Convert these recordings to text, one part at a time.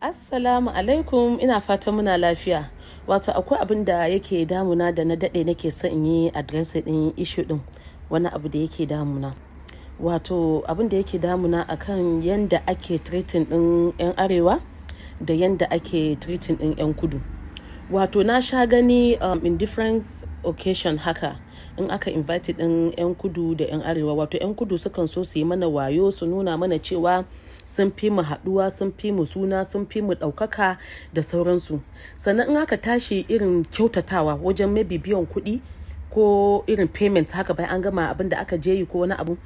Assalamu alaikum ina fatan muna lafiya. Wato akwai abin da yake damuna da na daɗe nake son in yi addressing ɗin issue ɗin wani abu da yake damuna. Wato abin da yake damuna akan yanda ake treating ɗin 'yan arewa da yanda ake treating ɗin 'yan kudu. Wato na sha gani um, in different occasion haka in aka invite ɗin 'yan kudu da 'yan arewa wato 'yan kudu sukan so su yi mana wayo su nuna mana cewa sun fi mu haɗuwa sun fi mu suna sun fi mu ɗaukaka da sauransu. Sannan in aka tashi irin kyautatawa wajen maybe biyan kuɗi ko irin payment haka bayan an gama abin da aka je yi ko wani abu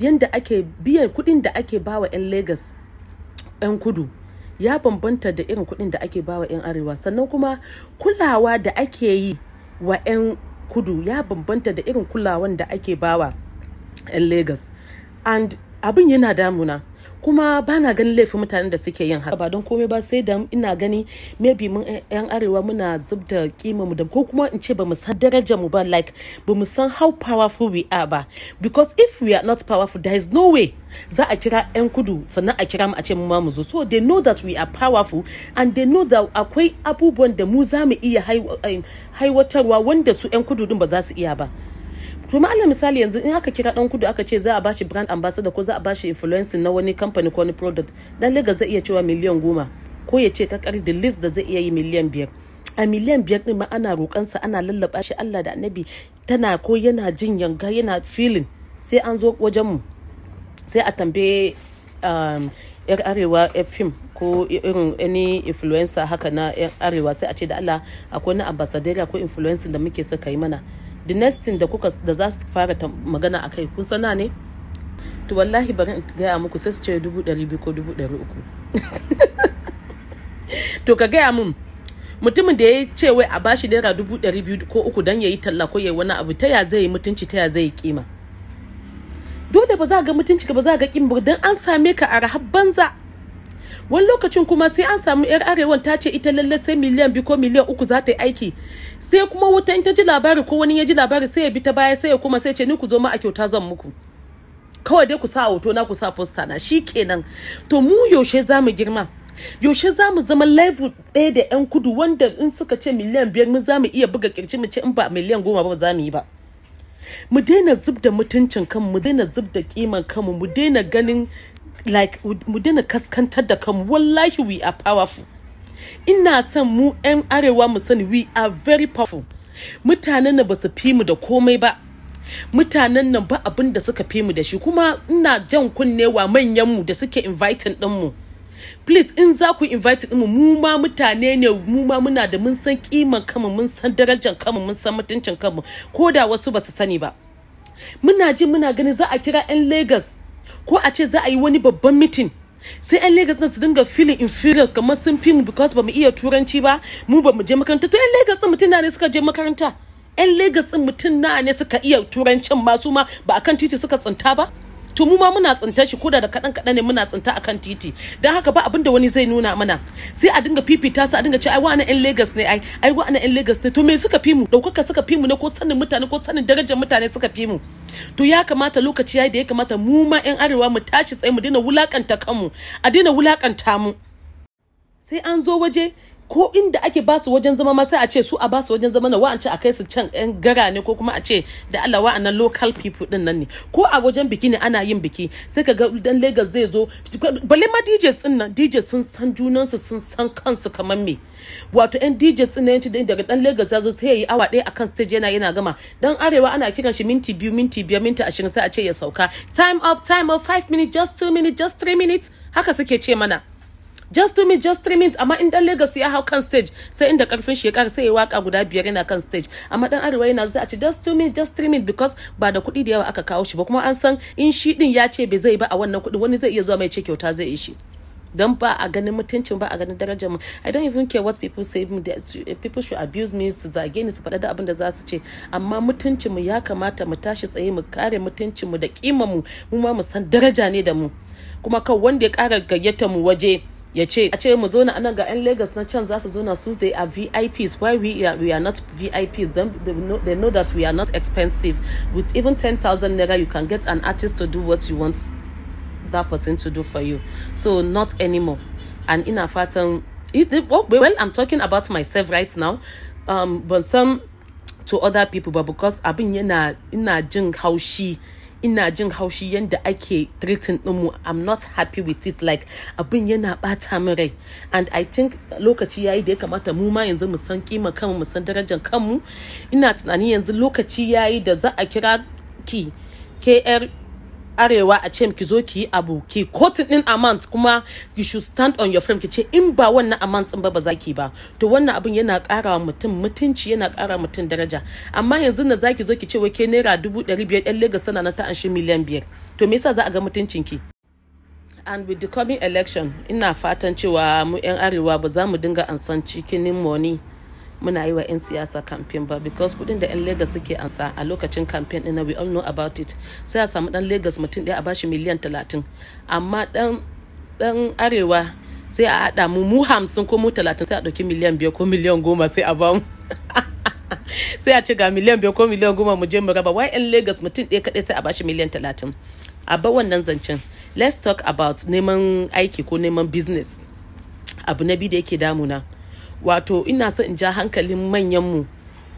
yanda ake biyan kuɗin da ake bawa 'yan Legas 'yan kudu ya bambanta da irin kuɗin da ake bawa 'yan arewa. Sannan kuma kulawa da ake yi wa 'yan kudu ya bambanta da irin kulawan da ake bawa 'yan Legas. And abin yana damuna. Kuma ba na ganin laifin mutanen da suke yin haka. Ba don komai ba sai da ina gani maybe mun yan arewa muna zub da mu da ko kuma in ce ba mu san darajar mu ba like ba mu san how powerful we are ba. Because if we are not powerful there is no way za a kira yan kudu sannan a kira mu a ce mu ma mu zo. So they know that we are powerful and they know that akwai abubuwan da mu za mu iya haiwatarwa wanda su yan kudu din ba za su iya ba. To alal misali yanzu in aka kira dan kudu aka ce za a bashi brand ambassador ko za a bashi influencing na wani company ko wani product dan Lagos zai iya cewa miliyan goma ko ya ce kakar da list da zai iya yi miliyan biyar. A miliyan biyar din ma ana roƙansa ana lallaba shi Allah da annabi tana ko yana jin yanga yana feeling sai an zo wajen mu sai a tambaye um, yar arewa fim ko irin any influencer haka na yar arewa sai a ce da Allah akwai na ambassador ko influencer da muke saka yi mana. The next thing da kuka da za su fara magana a kai kun sana ne? To wallahi bari in gaya muku sai su ce dubu ɗari biyu ko dubu ɗari uku. To ka gaya mun mutumin da ya ce wai a bashi naira dubu ɗari biyu ko uku don ya yi talla ko ya yi wani abu ta ya zai yi mutunci ta ya zai yi kima dole ba za ga mutunci ba za ga kima don an same ka a rahab banza. Wani lokacin kuma sai an samu yar arewan ta ce ita lalle sai miliyan biyu ko miliyan uku za ta yi aiki. Sai kuma wuta in ta ji labari ko wani ya ji labari sai ya bi ta baya sai ya kuma sai ce ni ku zo ma a kyauta zan muku. Kawai dai ku sa hoto na ku sa posta na shi kenan. To mu yaushe za mu girma? Yaushe za mu zama level ɗaya da yan kudu wanda in suka ce miliyan biyar mu za mu iya buga ƙirji mu ce in ba miliyan goma ba za mu yi ba. Mu daina zub da mutuncin kanmu mu daina zub da kiman kanmu mu daina ganin like mu daina kaskantar da kanmu. Wallahi we are powerful. Ina son mu 'yan arewa mu sani we are very powerful. Mutanen nan ba su fi mu da komai ba. Mutanen nan ba abin da suka fi mu da shi. Kuma ina jan kunnewa manyan mu da suke inviting din mu. Please in za ku invite mu mu ma mutane ne. Mu ma muna da mun san kiman kanmu mun san darajar kanmu mun san mutuncin kanmu. Ko da wasu ba su sani ba. Muna ji muna ganin za a kira 'yan Lagos. Ko a ce za a yi wani babban mitin sai 'yan Legas su dinga feeling inferior kamar sun fi mu because ba mu iya turanci ba mu ba mu je makaranta. To 'yan Legas din mutum na ne suka je makaranta? 'yan Legas din mutum na ne suka iya turancin masu ma ba akan titi suka tsinta ba? To mu ma muna tsinta shi koda da kaɗan kaɗan ne muna tsinta akan titi. Don haka ba abin da wani zai nuna mana. Sai a dinga fifita su a dinga ce ai wa'ana 'yan Legas ne ai ai wa'ana 'yan Legas ne. To me suka fi mu? Ɗaukaka suka fi mu ne ko sanin mutane ko sanin darajar mutane suka fi mu? To ya kamata lokaci yayi da ya kamata mu ma 'yan arewa mu tashi tsaye mu daina wulaƙanta kanmu a daina wulaƙanta mu. Sai an zo waje ko inda ake ba su wajen zama ma sai a ce su a ba su wajen zama na wa'ance a kai su can yan gara ne ko kuma a ce da Allah wa'annan local people ɗin nan ne. Ko a wajen biki ne ana yin biki sai ka ga dan Lagos zai zo balle ma DJs ɗin nan DJs sun san junansu sun san kansu kamar me. Wato yan DJs ɗin nan daga dan Lagos ya zo sai yayi awa ɗaya akan stage yana yana gama. Dan arewa ana kiran shi minti biyu minti biyar minti ashirin sai a ce ya sauka. Time up time up five minutes just two minutes just three minutes haka suke ce mana. Just two minutes just three minutes. Amma in dan Lagos ya hau kan stage sai inda ƙarfin shi ya kara sai ya waƙa guda biyar yana kan stage. Amma dan arewa yana zai a ce just two minutes just three minutes because ba da kuɗi da yawa aka kawo shi ba. Kuma an san in shi din ya ce bai zai ba a wannan kuɗi wani zai iya zuwa mai ce kyauta zai yi shi. Don ba a ganin mutuncin ba a ganin darajar mu. I don't even care what people say people should abuse me su zage ni su faɗa da abin da za su ce. Amma mutuncin mu ya kamata mu tashi tsaye mu kare mutuncin mu da kiman mu. Mu ma mu san daraja ne da mu. Kuma kan wanda ya ƙara gayyata mu waje ya ce a ce mu zo na anan ga 'yan Lagos na can za su zo su they are VIPs why we are, we are not VIPs then they know, they know that we are not expensive. With even 10,000 naira you can get an artist to do what you want that person to do for you. So not anymore. And in ina fatan well i'm talking about myself right now. Um, ban san to other people but because I've been abin yana ina jin haushi ina jin haushi yadda ake treating ɗinmu i'm not happy with it. Like abin yana bata min rai. And i think lokaci yayi da ya kamata mu ma yanzu mu san kima kanmu mu san darajar kanmu. Ina tunani yanzu lokaci yayi da za a kira ki yar arewa a ce ki zo ki yi abu ki kotin din amount kuma you should stand on your frame ki ce in ba wannan amount din ba ba za ki ba. To wannan abin yana ƙara wa mutum mutunci yana ƙara mutum daraja. Amma yanzu na zaki zo ki ce wai ke naira dubu ɗari biyar ɗan Lagos sana na ta anshi miliyan biyar. To me yasa za a ga mutuncin ki? And with the coming election ina fatan cewa mu 'yan arewa ba za mu dinga ansan cikin money muna yi wa 'yan siyasa campaign ba because kuɗin da 'yan Lagos suke ansa a lokacin campaign ɗin we all know about it. Sai a samu dan Lagos mutum ɗaya a bashi miliyan talatin. Amma dan dan arewa sai a haɗa mu mu hamsin ko mu talatin sai a ɗauki miliyan biyar ko miliyan goma sai a ba mu. Sai a ce ga miliyan biyar ko miliyan goma mu je mu raba. Wai 'yan Lagos mutum ɗaya kaɗai sai a bashi miliyan talatin. A ba wannan zancen. Let's talk about neman aiki ko neman business. Abu na biyu da yake damuna. Wato ina so in ja hankalin manyanmu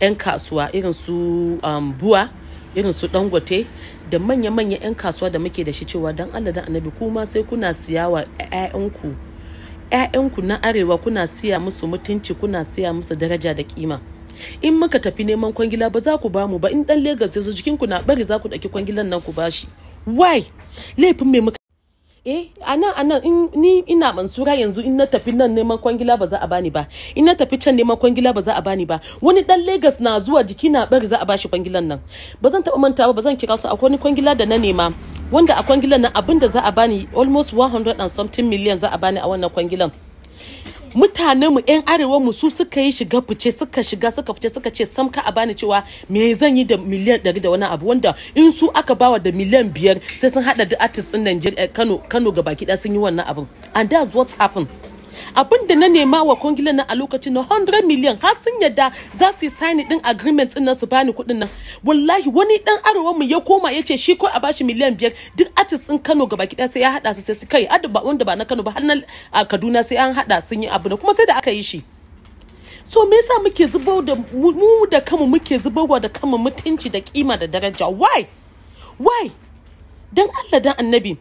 'yan kasuwa irin su um, buwa irin su dangote da manya-manya 'yan kasuwa da muke da shi cewa don allah da annabi kuma sai kuna siya wa 'ya'yanku 'ya'yanku na arewa kuna siya musu mutunci kuna siya musu daraja da kima. In muka tafi neman kwangila ba za ku ba mu ba in dan Legas ya zo jikinku na bari za ku ɗauki kwangilan nan ku bashi. Why? Laifin me muka eh a nan a nan in ni ina mansura yanzu in na tafi nan neman kwangila ba za a bani ba. In na tafi can neman kwangila ba za a bani ba. Wani dan Lagos na zuwa jiki na bari za a bashi kwangilan nan. Ba zan taɓa mantawa ba zan kira su akwai wani kwangila da na nema. Wanda a kwangilan nan abin da za a bani almost 100 and something million za a bani a wannan kwangilan. Mutanen mu yan arewa mu su suka yi shiga fice suka shiga suka fice suka ce sam ka a bani cewa me zan yi da miliyan ɗari da wani abu wanda in su aka bawa da miliyan biyar sai sun hada da artist din Najeriya Kano Kano gabaki ɗaya sun yi wannan abin and that's what happened. Abin da na nema wa kwangilan nan a lokacin na 100 million har sun yadda za su yi sign din agreement ɗin nan su bani kuɗin nan. Wallahi wani dan arewa mu ya koma ya ce shi ko a bashi miliyan biyar duk artist din Kano gaba ɗaya sai ya hada su sai su kai. Adda wanda ba na Kano ba har na Kaduna sai an hada sun yi abu kuma sai da aka yi shi. So me yasa muke zubar da mu da kanmu muke zubarwa da kanmu mutunci da kima da daraja? Why? Why? Dan Allah dan annabi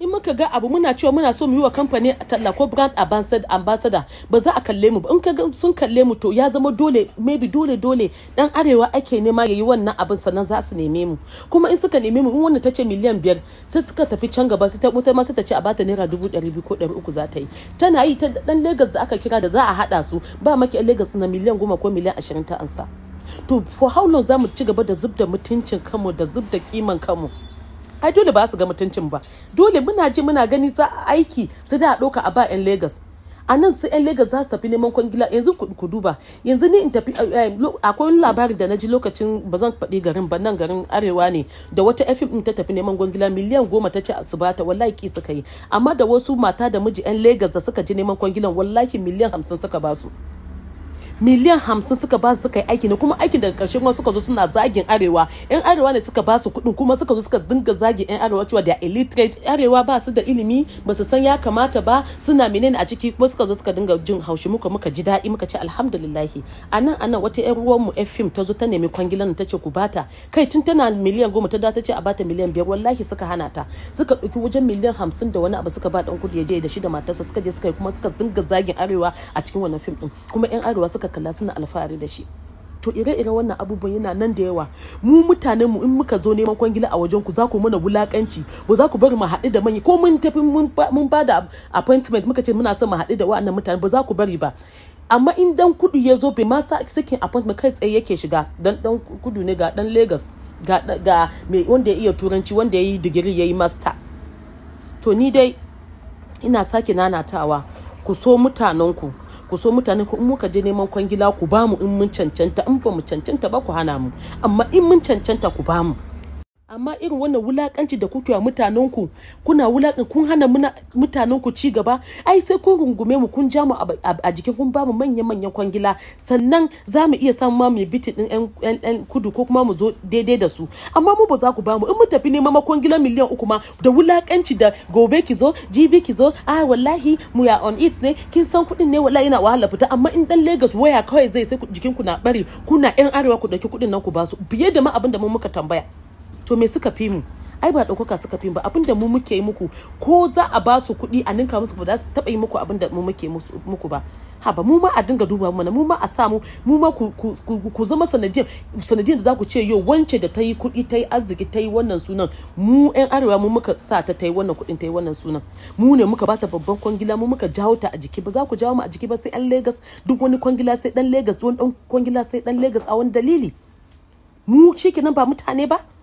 in muka ga abu muna cewa muna so mu yi wa kamfani talla ko brand ambassador ba za a kalle mu ba. In ka ga sun kalle mu to ya zama dole maybe dole dole dan arewa ake nema yayi wannan abin sannan za su neme mu. Kuma in suka neme mu in wannan ta ce miliyan biyar ta suka tafi can gaba sai ta wuta ma sai ta ce a bata naira dubu ɗari biyu ko ɗari uku za ta yi. Tana yi ta dan Lagos da aka kira da za a haɗa su ba maki Lagos na miliyan goma ko miliyan ashirin ta ansa. To for how long za mu ci gaba da zub da mutuncin kanmu da zub da kiman kanmu? Ai dole ba su ga mutuncin ba. Dole muna ji muna gani za a aiki su da ɗauka a ba 'yan Legas. A nan su 'yan Legas za su tafi neman kwangila. Yanzu ku duba. Yanzu ni in tafi akwai wani labari da na ji lokacin ba zan faɗi garin ba nan garin arewa ne da wata fm in ta tafi neman kwangila miliyan goma ta ce su bata wallahi ki suka yi. Amma da wasu mata da miji 'yan Legas da suka je neman kwangilan wallahi miliyan hamsin suka ba su miliyan hamsin suka ba su suka yi aiki ne kuma aikin daga ƙarshe kuma suka zo suna zagin arewa. Yan arewa ne suka ba su kuɗin kuma suka zo suka dinga zagin yan arewa cewa da illiterate arewa ba su da ilimi ba su san ya kamata ba suna menene a ciki kuma suka zo suka dinga jin haushi muka muka ji daɗi muka ce alhamdulillahi. Anan a nan wata yan ruwan mu fim ta zo ta nemi kwangilan ta ce ku bata kai tun tana miliyan goma ta da ta ce a bata miliyan biyar wallahi suka hana ta. Suka ɗauki wajen miliyan hamsin da wani abu suka ba ɗan kuɗi ya je da shi da matarsa suka je suka yi kuma suka dinga zagin arewa a cikin wannan fim ɗin. Kuma yan arewa suka kalla suna alfahari da shi. To ire-iren wannan abubuwan yana nan da yawa. Mu mutanen mu in muka zo neman kwangila a wajen ku za ku mana wulakanci. Ba za ku bari mu haɗu da manya ko mun tafi mun ba da appointment muka ce muna son mu haɗu da wa'annan mutane ba za ku bari ba. Amma in dan kudu ya zo bai ma sa sakin appointment kai tsaye yake shiga. Dan dan kudu ne ga dan Lagos ga ga mai wanda ya iya turanci wanda ya yi digiri ya yi master. To ni dai ina sake nanatawa. Ku so mutanenku. ku so mutane ku in muka je neman kwangila ku ba mu in mun cancanta in ba mu cancanta ba ku hana mu. Amma in mun cancanta ku ba mu amma irin wannan wulakanci da kuke wa mutanenku kuna wulakan kun hana mutanenku ci gaba ai sai kun rungume mu kun ja mu a jikin kun ba mu manyan manyan kwangila. Sannan za mu iya samun ma mai biti din yan kudu ko kuma mu zo daidai da su. Amma mu ba za ku ba mu. In mu tafi neman kwangila miliyan uku ma da wulakanci da gobe ki zo jibi ki zo a wallahi mu ya on it ne. Kin san kuɗin ne? Wallahi yana wahala fita. Amma in dan Lagos waya kawai zai sai jikin ku na bari kuna yan arewa ku ɗauki kuɗin nan ku ba su. Biye da ma abin da mu muka tambaya. To me suka fi mu? Ai ba ɗaukaka suka fi ba. Abin da mu muke yi muku ko za a ba su kuɗi a ninka musu ba za su taɓa yi muku abin da mu muke muku ba. Ha ba mu ma a dinga duba mana mu ma a samu mu ma ku zama sanadiyar sanadiyar da za ku ce yau wance da ta yi kuɗi ta yi arziki ta yi wannan sunan. Mu yan arewa mu muka sa ta ta yi wannan kuɗin ta yi wannan sunan. Mu ne muka bata babban kwangila mu muka jawo ta a jiki. Ba za ku jawo mu a jiki ba sai yan Legas. Duk wani kwangila sai dan Legas wani kwangila sai dan Legas a wani dalili. Mu shi ba mutane ba.